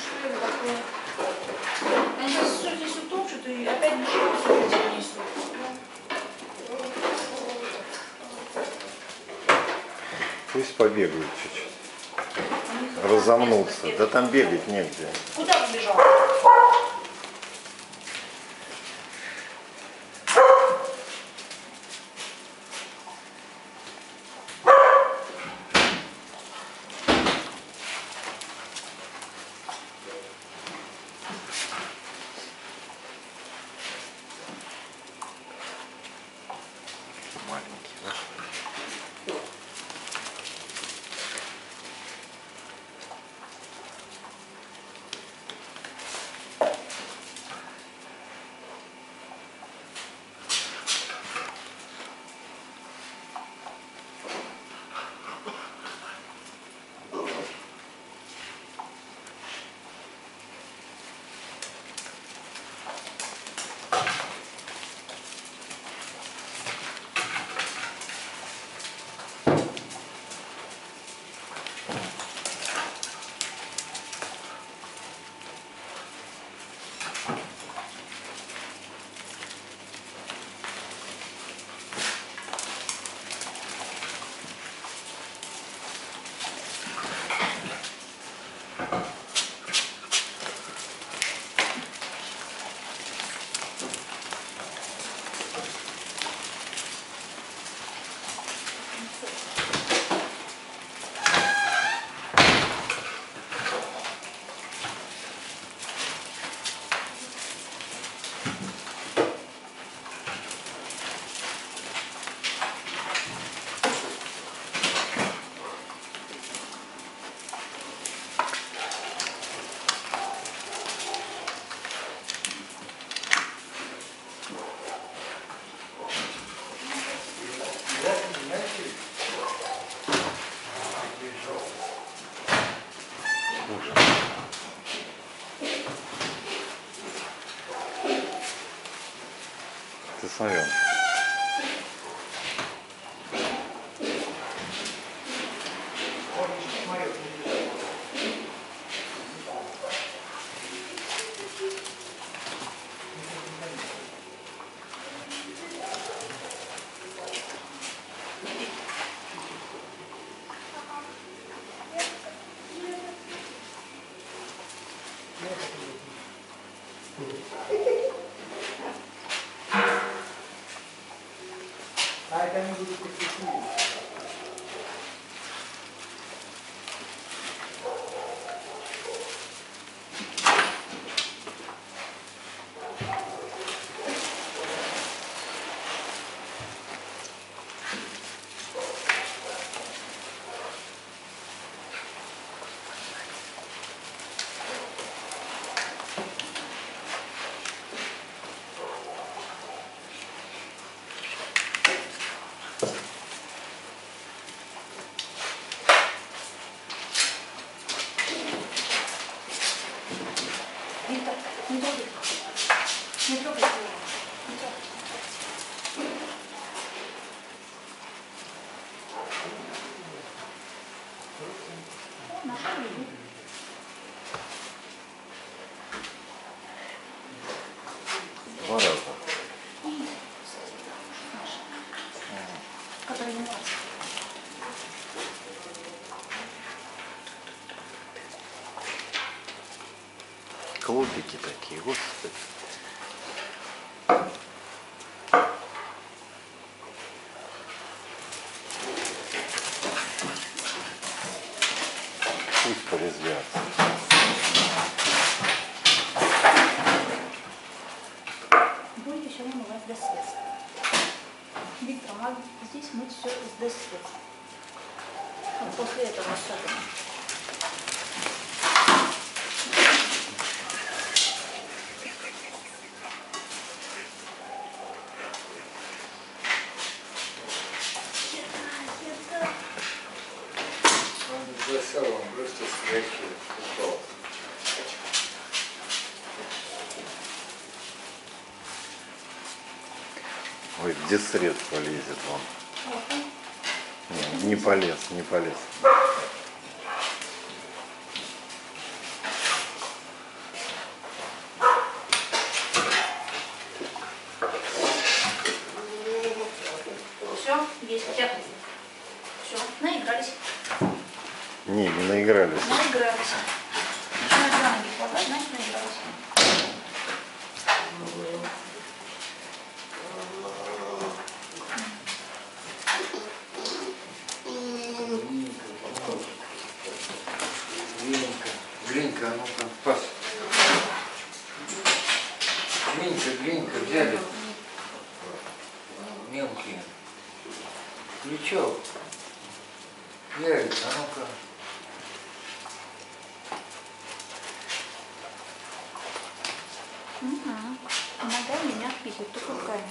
что это такое? Они сейчас все здесь утопчут и опять ничего не несут. Пусть побегают чуть-чуть. Разомнуться. Да там бегать негде. Куда побежал? one. Ты смотри. А это не будет приключений. Виктор, Клубики такие, господи. Пусть порезвятся. Будете все вымывать до средств. Виктор, надо здесь мыть все из до средств. Вот после этого особенно. салон, бросьте свечи, ушел. Ой, где сред лезет он? Не, полез, не полез. Все, есть тяпки. Все, наигрались хватать, значит наигрались. Глинка, глинка, а ну-ка, пас. Глинка, глинка, взяли. Мелкие. Крючок. Взяли, а ну-ка. Угу. Ногами мягкий, только руками.